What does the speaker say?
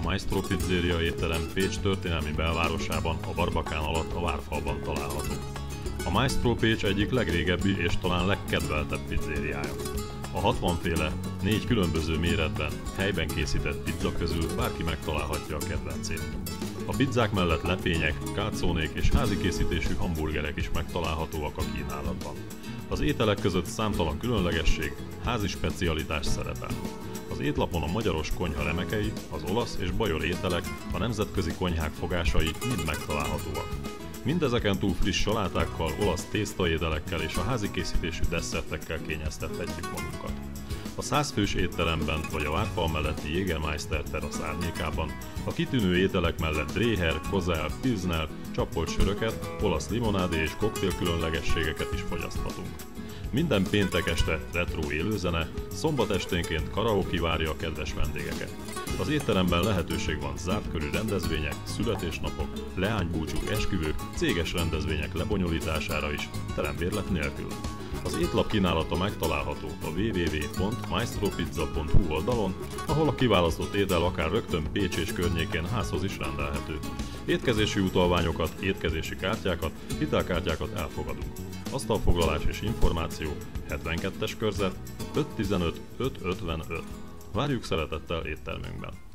Maestro Pizzeria étterem Pécs történelmi belvárosában, a Barbakán alatt a Várfalban található. A Maestro Pécs egyik legrégebbi és talán legkedveltebb pizzériája. A 60 féle, négy különböző méretben, helyben készített pizza közül bárki megtalálhatja a kedvencét. A pizzák mellett lepények, kácónék és házi készítésű hamburgerek is megtalálhatóak a kínálatban. Az ételek között számtalan különlegesség, házi specialitás szerepel. Az étlapon a magyaros konyha remekei, az olasz és bajor ételek, a nemzetközi konyhák fogásai mind megtalálhatóak. Mindezeken túl friss salátákkal, olasz tésztaételekkel és a házi készítésű desszertekkel kényeztethetjük magunkat. A százfős étteremben vagy a várfal melletti Jägermeister terasz árnyékában a kitűnő ételek mellett Dréher, Kozel, Pilsner, csappolt söröket, olasz limonádé és koktél különlegességeket is fogyaszthatunk. Minden péntek este retro élőzene, szombat esténként karaoke várja a kedves vendégeket. Az étteremben lehetőség van zárt körű rendezvények, születésnapok, leánybúcsúk, esküvők, céges rendezvények lebonyolítására is, terembérlet nélkül. Az étlap kínálata megtalálható a www.maestropizza.hu oldalon, ahol a kiválasztott étel akár rögtön Pécs és környékén házhoz is rendelhető. Étkezési utalványokat, étkezési kártyákat, hitelkártyákat elfogadunk. Asztalfoglalás és információ 72-es körzet 515 555. Várjuk szeretettel éttermünkben!